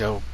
What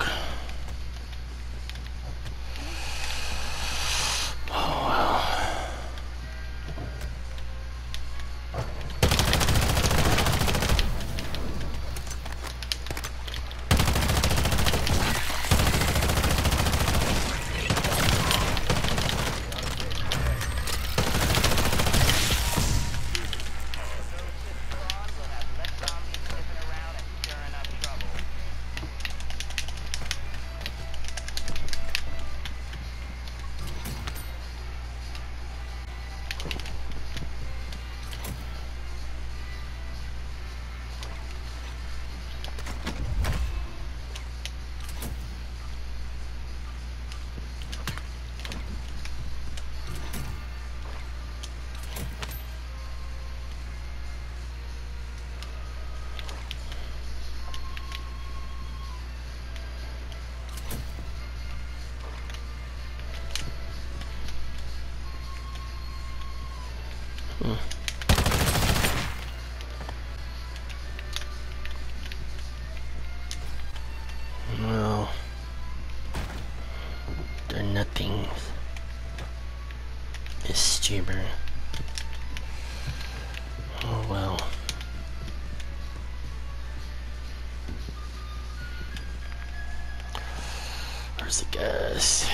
Where's the gas?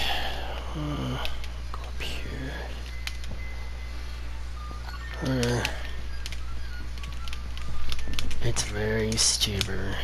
Uh, go up here. Uh, it's very stubborn.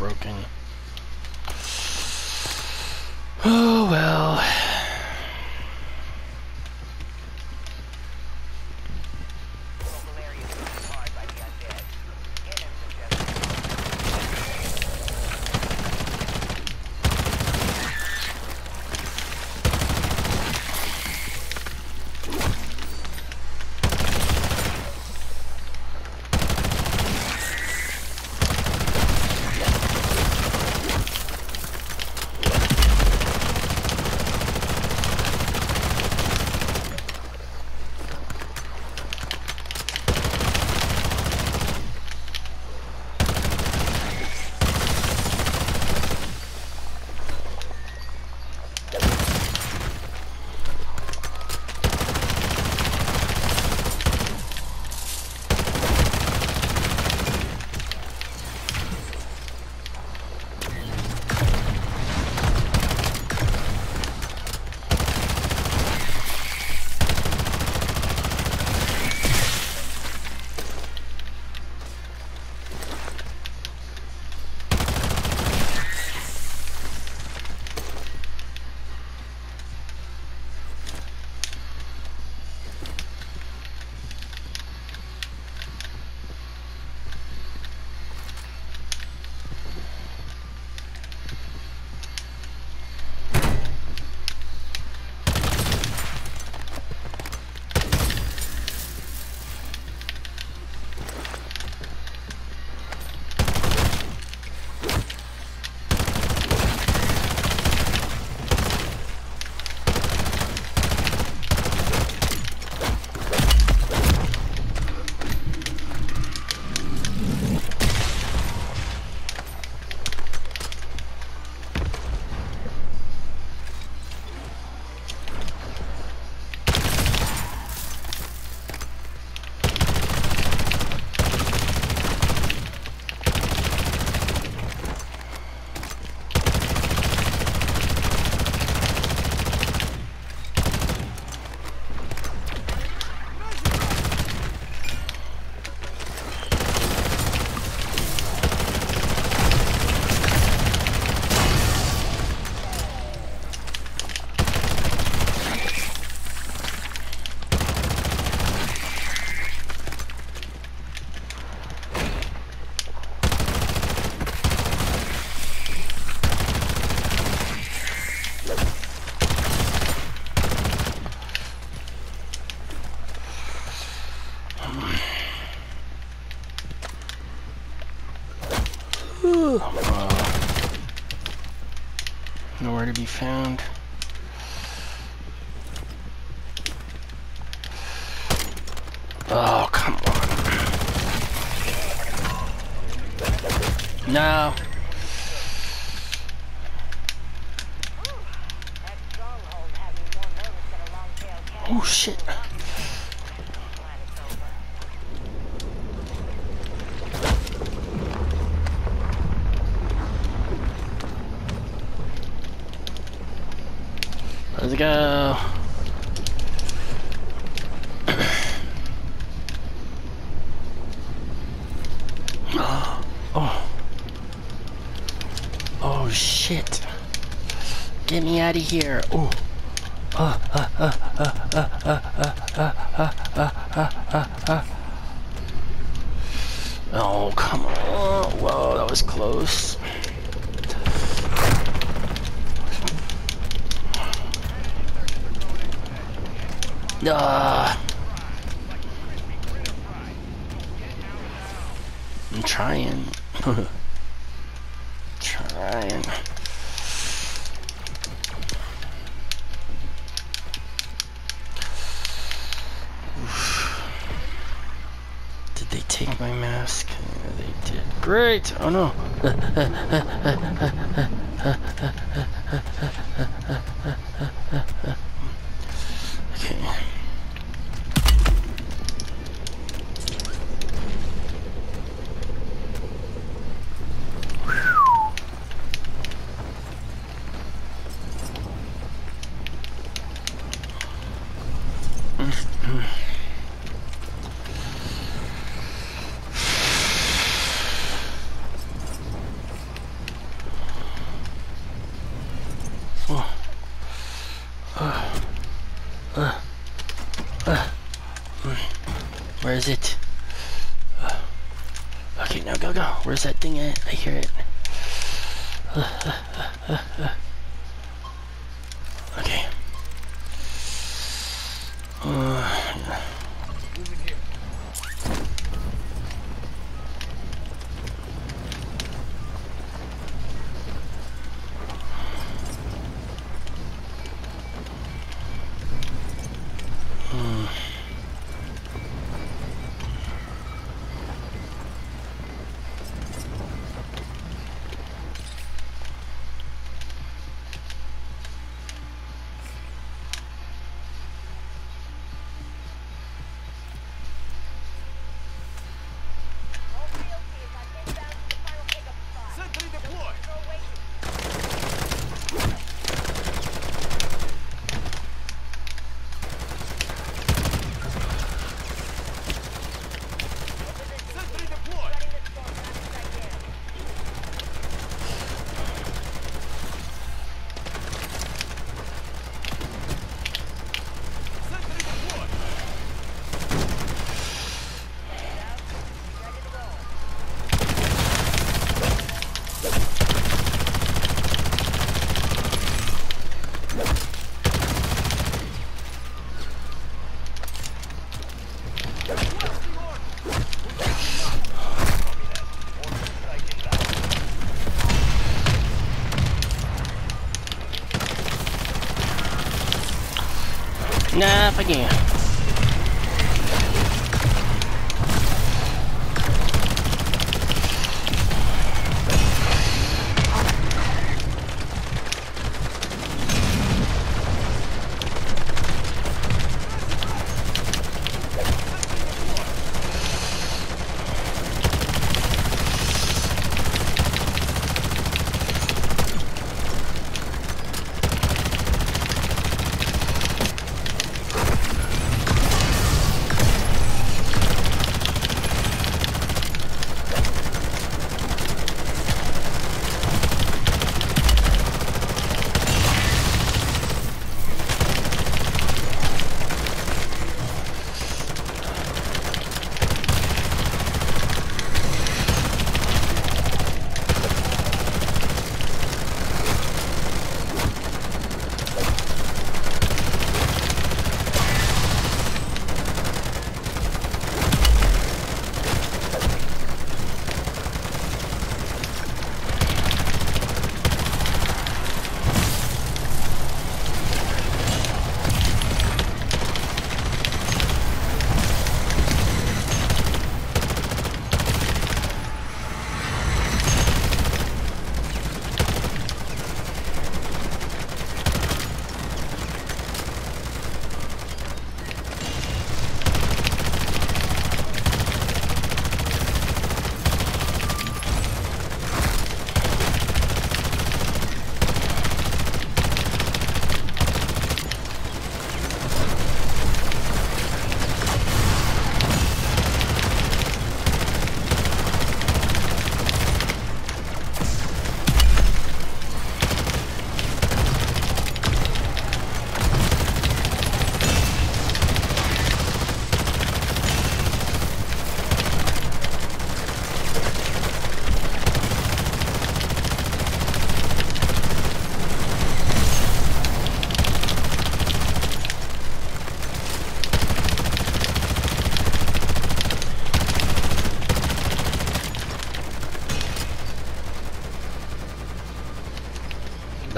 Broken. Oh well. Be found. Oh, come on. No. Oh shit. Let's go. oh. Oh shit. Get me out of here. Oh. Oh, come on. Whoa, that was close. Ah. I'm trying. trying. Did they take my mask? Yeah, they did. Great! Oh no! okay. Where is it? Okay, now go, go. Where's that thing at? I hear it. Okay. na kanya.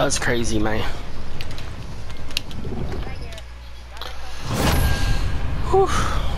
You. That was crazy, man. Whew.